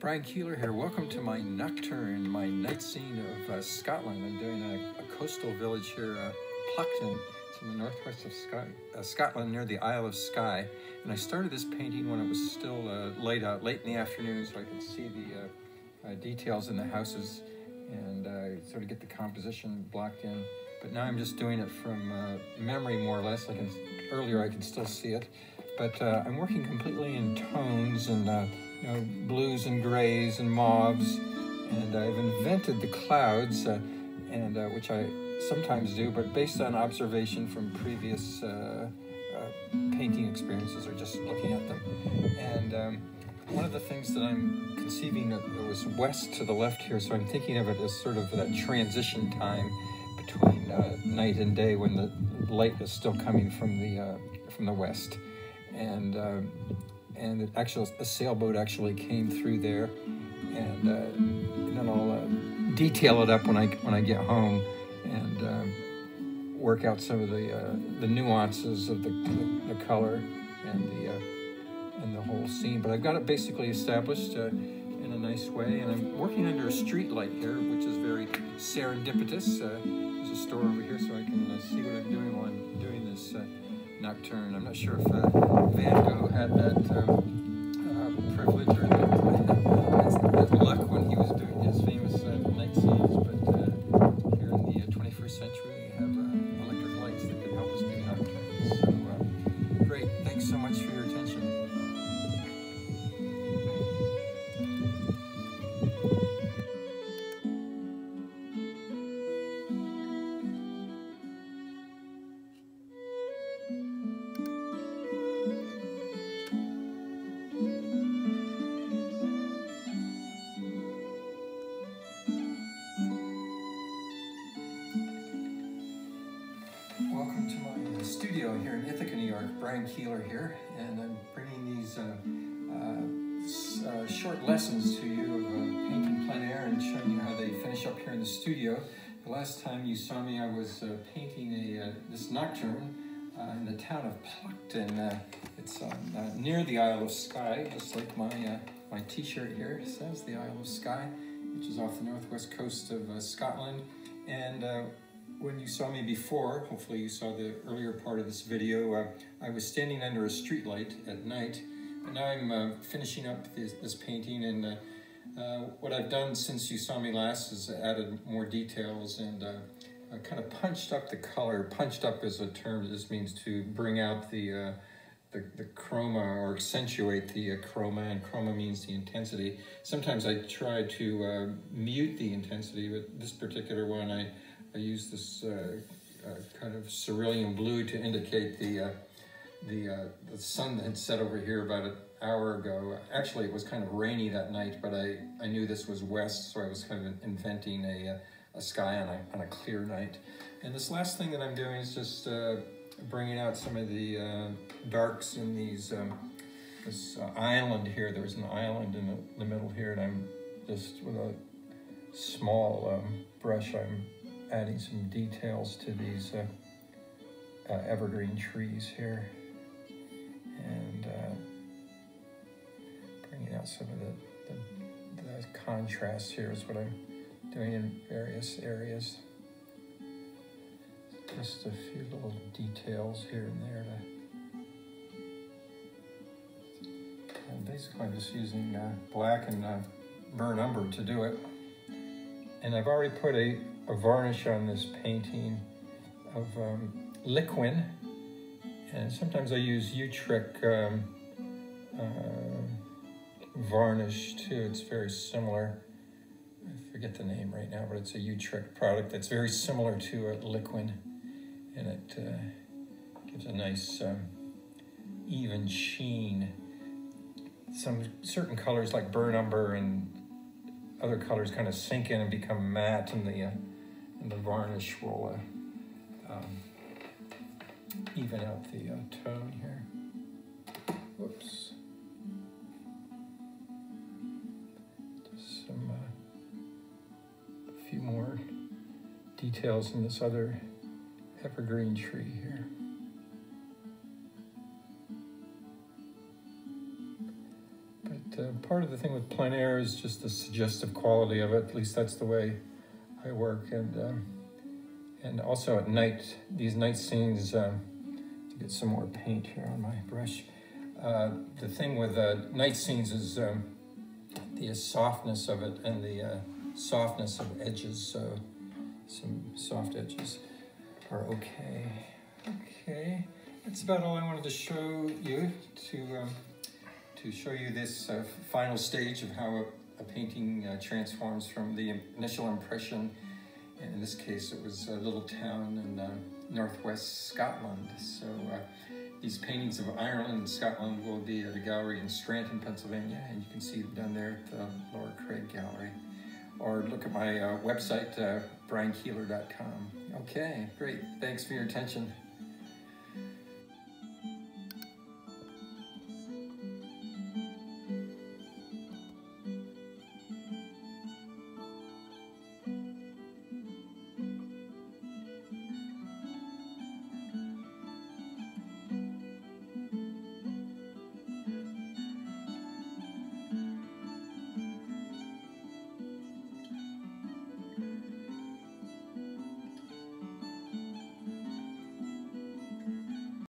Brian Keeler here. Welcome to my nocturne, my night scene of uh, Scotland. I'm doing a, a coastal village here, uh, Plockton. It's in the northwest of uh, Scotland near the Isle of Skye. And I started this painting when it was still uh, laid out late in the afternoon so I could see the uh, uh, details in the houses and sort of get the composition blocked in. But now I'm just doing it from memory more or less. I can, earlier I could still see it. But I'm working completely in tones and you know, blues and grays and mauves. And I've invented the clouds, uh, and uh, which I sometimes do, but based on observation from previous uh, uh painting experiences or just looking at them. And um, one of the things that I'm conceiving it was west to the left here, so I'm thinking of it as sort of that transition time between uh, night and day when the light is still coming from the uh, from the west. And um, and actually a sailboat actually came through there, and, uh, and then I'll uh, detail it up when I when I get home, and um, work out some of the uh, the nuances of the, the, the color and the uh, and the whole scene. But I've got it basically established uh, in a nice way, and I'm working under a street light here, which is very serendipitous. Uh, there's a store over here, so I can see what I'm doing while nocturne. I'm not sure if uh, Van Gogh had that um, uh, privilege or that, that luck when he was doing his famous uh, night scenes, but uh, here in the 21st uh, century, in Ithaca, New York. Brian Keeler here, and I'm bringing these uh, uh, uh, short lessons to you of uh, painting plein air and showing you how they finish up here in the studio. The last time you saw me, I was uh, painting a uh, this nocturne in the town of Plockton. it's near the Isle of Skye, just like my my T-shirt here says, the Isle of Skye, which is off the northwest coast of Scotland. And when you saw me before, hopefully you saw the earlier part of this video, uh, I was standing under a streetlight at night. And now I'm uh, finishing up this, this painting and uh, uh what I've done since you saw me last is added more details and uh, kind of punched up the color. Punched up is a term that just means to bring out the, uh, the, the, chroma or accentuate the chroma and chroma means the intensity. Sometimes I try to mute the intensity, but this particular one I I use this uh, uh, kind of cerulean blue to indicate the uh, the, uh, the sun had set over here about an hour ago. Actually, it was kind of rainy that night, but I, I knew this was west, so I was kind of inventing a, uh, a sky on a, on a clear night. And this last thing that I'm doing is just uh, bringing out some of the darks in these um, this island here. There's an island in the, the, middle here, and I'm just with a small um, brush, I'm adding some details to these uh, uh, evergreen trees here and uh, bringing out some of the, the, the contrast here is what I'm doing in various areas. Just a few little details here and there to basically I'm just using uh, black and uh, burnt umber to do it. And I've already put a a varnish on this painting of um, liquin. And sometimes I use Utrecht um, uh, varnish too. It's very similar. I forget the name right now, but it's a Utrecht product that's very similar to a liquin. And it uh, gives a nice um, even sheen. Some certain colors like burnt umber and other colors kind of sink in and become matte in the uh, and the varnish will uh, um, even out the uh, tone here. Whoops. Just some, uh, a few more details in this other evergreen tree here. But uh, part of the thing with plein air is just the suggestive quality of it. At least that's the way I work. And um, and also at night, these night scenes. Um, to get some more paint here on my brush. Uh, the thing with uh, night scenes is um, the softness of it and the uh, softness of edges. So some soft edges are okay. Okay, that's about all I wanted to show you to um, to show you this uh, final stage of how a, a painting uh, transforms from the initial impression. And in this case, it was a little town in uh, northwest Scotland. So uh, these paintings of Ireland and Scotland will be at a gallery in Scranton, Pennsylvania, and you can see them down there at the Laura Craig Gallery. Or look at my uh, website, uh, briankeeler.com. Okay, great. Thanks for your attention.